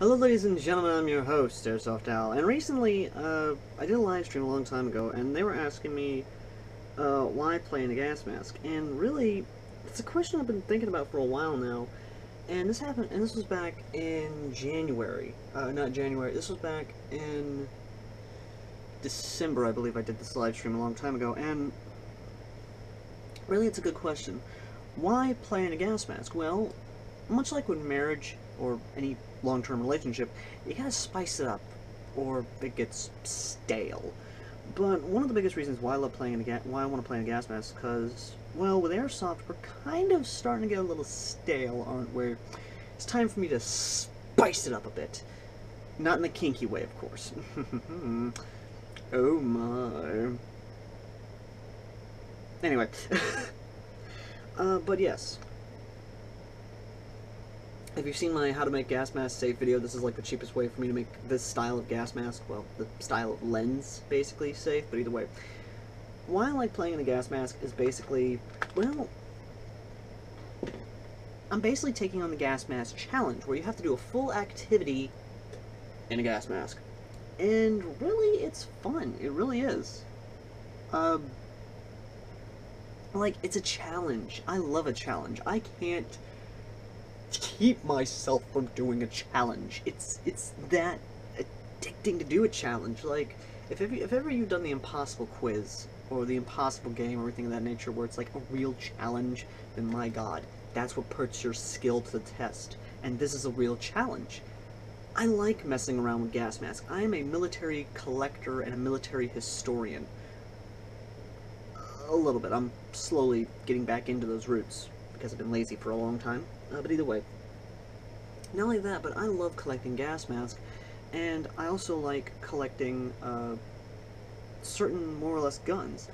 Hello ladies and gentlemen, I'm your host, Airsoft Al, and recently, uh, I did a live stream a long time ago, and they were asking me, uh, why play in a gas mask, and really, it's a question I've been thinking about for a while now, and this happened, and this was back in January, uh, not January, this was back in December, I believe I did this live stream a long time ago, and really it's a good question. Why play in a gas mask? Well, much like with marriage, or any long-term relationship, you gotta spice it up, or it gets stale. But one of the biggest reasons why I love playing in a ga- why I want to play in a gas mask, because well, with airsoft, we're kind of starting to get a little stale, aren't we? It's time for me to spice it up a bit. Not in the kinky way, of course. oh my. Anyway. uh, but yes, if you've seen my how to make gas mask safe video, this is like the cheapest way for me to make this style of gas mask, well, the style of lens, basically, safe, but either way. Why I like playing in a gas mask is basically, well, I'm basically taking on the gas mask challenge, where you have to do a full activity in a gas mask. And really, it's fun. It really is. Um, like, it's a challenge. I love a challenge. I can't keep myself from doing a challenge. It's it's that addicting to do a challenge. Like if ever, if ever you've done the impossible quiz or the impossible game or anything of that nature where it's like a real challenge, then my god, that's what puts your skill to the test. And this is a real challenge. I like messing around with gas masks. I am a military collector and a military historian. A little bit. I'm slowly getting back into those roots because I've been lazy for a long time. Uh, but either way, not only that, but I love collecting gas masks, and I also like collecting uh, certain more or less guns.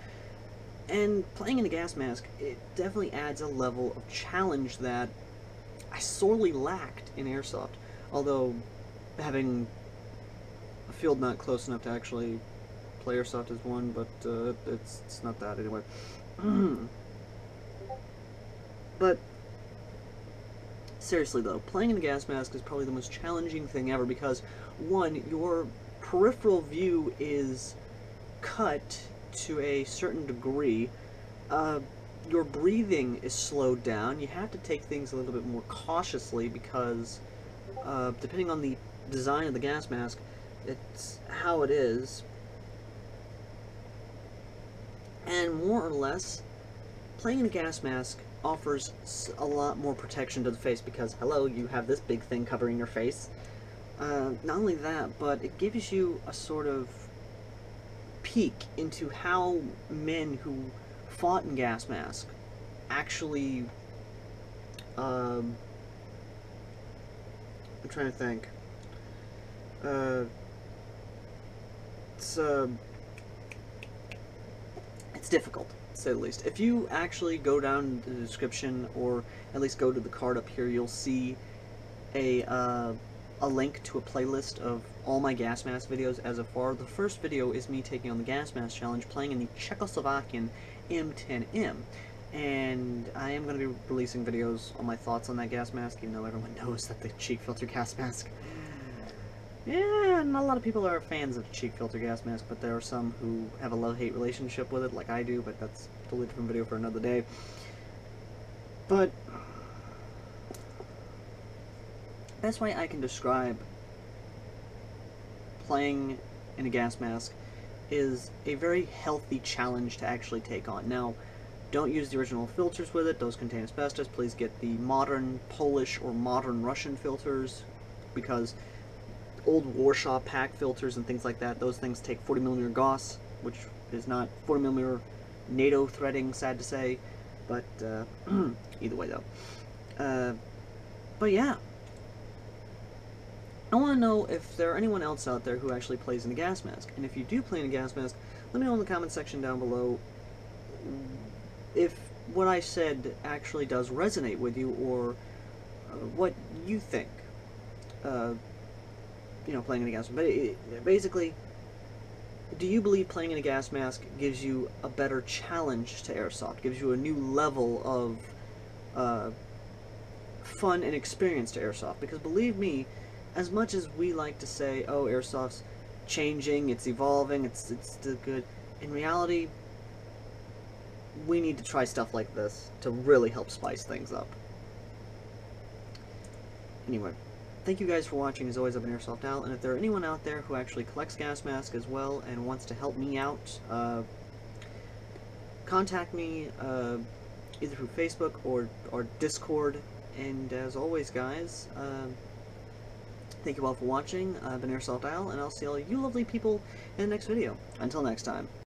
And playing in a gas mask, it definitely adds a level of challenge that I sorely lacked in Airsoft. Although, having a field not close enough to actually play Airsoft is one, but uh, it's, it's not that anyway. but Seriously though, playing in a gas mask is probably the most challenging thing ever because, one, your peripheral view is cut to a certain degree. Uh, your breathing is slowed down. You have to take things a little bit more cautiously because, uh, depending on the design of the gas mask, it's how it is. And more or less, playing in a gas mask offers a lot more protection to the face because, hello, you have this big thing covering your face. Uh, not only that, but it gives you a sort of peek into how men who fought in gas mask actually um, I'm trying to think uh, it's uh, it's difficult say the least. If you actually go down the description, or at least go to the card up here, you'll see a, uh, a link to a playlist of all my gas mask videos as of far. The first video is me taking on the gas mask challenge, playing in the Czechoslovakian M10M. And I am going to be releasing videos on my thoughts on that gas mask, even though everyone knows that the cheek filter gas mask yeah, not a lot of people are fans of cheek filter gas mask, but there are some who have a love-hate relationship with it, like I do, but that's a totally different video for another day. But, best way I can describe playing in a gas mask is a very healthy challenge to actually take on. Now, don't use the original filters with it, those contain asbestos. Please get the modern Polish or modern Russian filters, because old Warsaw Pact filters and things like that, those things take 40 millimeter GOST, which is not 40 millimeter NATO threading, sad to say, but uh, either way though. Uh, but yeah. I want to know if there are anyone else out there who actually plays in a gas mask. And if you do play in a gas mask, let me know in the comment section down below if what I said actually does resonate with you or uh, what you think. Uh, you know, playing in a gas mask. But basically, do you believe playing in a gas mask gives you a better challenge to airsoft, gives you a new level of uh, fun and experience to airsoft? Because believe me, as much as we like to say, oh, airsoft's changing, it's evolving, it's it's still good. In reality, we need to try stuff like this to really help spice things up. Anyway, thank you guys for watching. As always, I've been Airsoft Al, and if there are anyone out there who actually collects gas masks as well and wants to help me out, uh, contact me uh, either through Facebook or, or Discord. And as always, guys, uh, thank you all for watching. I've been Airsoft Al, and I'll see all you lovely people in the next video. Until next time.